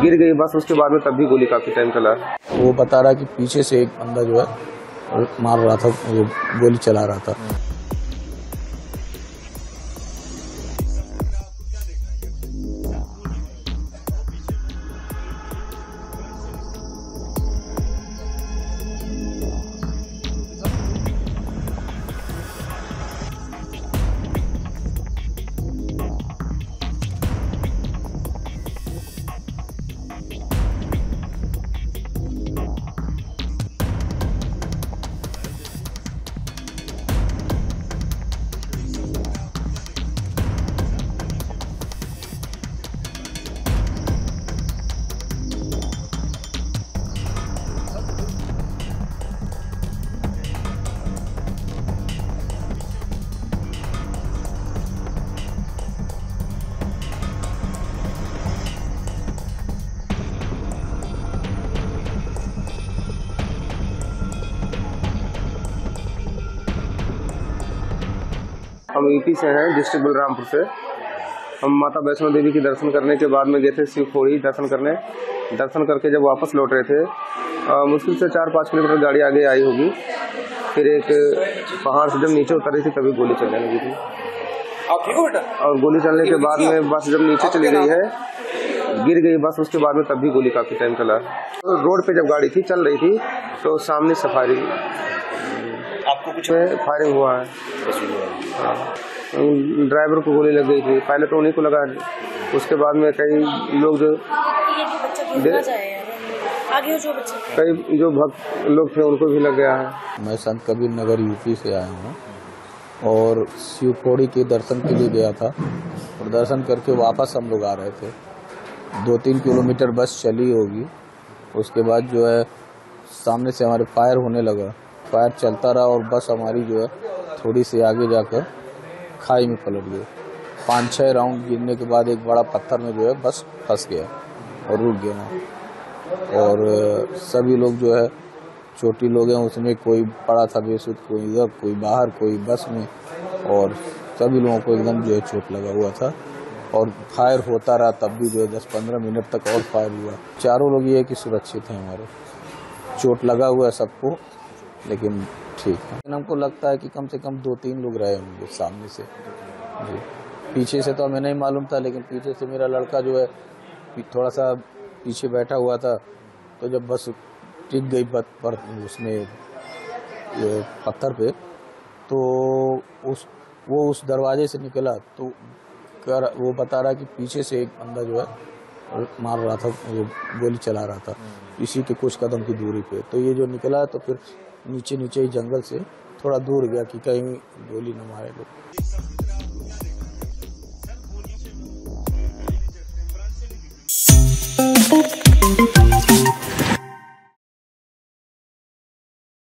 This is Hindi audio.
गिर गई, बस उसके बाद में तब भी गोली काफ़ी टाइम चला। वो बता रहा कि पीछे से एक बंदा जो है मार रहा था, वो गोली चला रहा था। हम यूपी से हैं डिस्ट्रिक्ट बलरामपुर से। हम माता वैष्णो देवी के दर्शन करने के बाद में गए थे शिवखोड़ी दर्शन करने। दर्शन करके जब वापस लौट रहे थे मुश्किल से चार पाँच किलोमीटर गाड़ी आगे आई होगी। फिर एक पहाड़ से जब नीचे उतर रही थी तभी गोली चलने लगी थी। आप ठीक हो बेटा? और गोली चलने के बाद में बस जब नीचे चली गई है गिर गई बस उसके बाद में तब भी गोली काफ़ी टाइम चला। तो रोड पे जब गाड़ी थी चल रही थी तो सामने सफारी। आपको कुछ फायरिंग हुआ है। हाँ। ड्राइवर को गोली लग गई थी। पहले तो उन्हीं को लगा। उसके बाद में कई लोग जो ये कि बच्चा गिर दे- ना जाए यार आगे हो जो बच्चा कई जो भक्त लोग थे उनको भी लग गया है। मैं संत कबीर नगर यूपी से आया हूँ और शिवखोड़ी के दर्शन के लिए गया था। और दर्शन करके वापस हम लोग आ रहे थे। दो तीन किलोमीटर बस चली होगी। उसके बाद जो है सामने से हमारे फायर होने लगा। फायर चलता रहा और बस हमारी जो है थोड़ी सी आगे जाकर खाई में पलट गई। पाँच छः राउंड गिरने के बाद एक बड़ा पत्थर में जो है बस फंस गया और रुक गया। और सभी लोग जो है छोटी लोग हैं, उसमें कोई पड़ा था बेसुद कोई इधर, कोई बाहर, कोई बस में, और सभी लोगों को एकदम जो है चोट लगा हुआ था। और फायर होता रहा तब भी जो है दस पंद्रह मिनट तक और फायर हुआ। चारों लोग ये कि सुरक्षित हैं हमारे। चोट लगा हुआ है सबको। लेकिन ठीक है हमको लगता है कि कम से कम दो तीन लोग रहे होंगे सामने से। जी। पीछे से तो हमें नहीं मालूम था लेकिन पीछे से मेरा लड़का जो है थोड़ा सा पीछे बैठा हुआ था तो जब बस टिक गई पर, पर उसमें पत्थर पे तो उस वो उस दरवाजे से निकला तो कर वो बता रहा कि पीछे से एक बंदा जो है मार रहा था, वो गोली चला रहा था। इसी के कुछ कदम की दूरी पे। तो ये जो निकला तो फिर नीचे नीचे ही जंगल से थोड़ा दूर गया कि कहीं गोली न मारे लोग।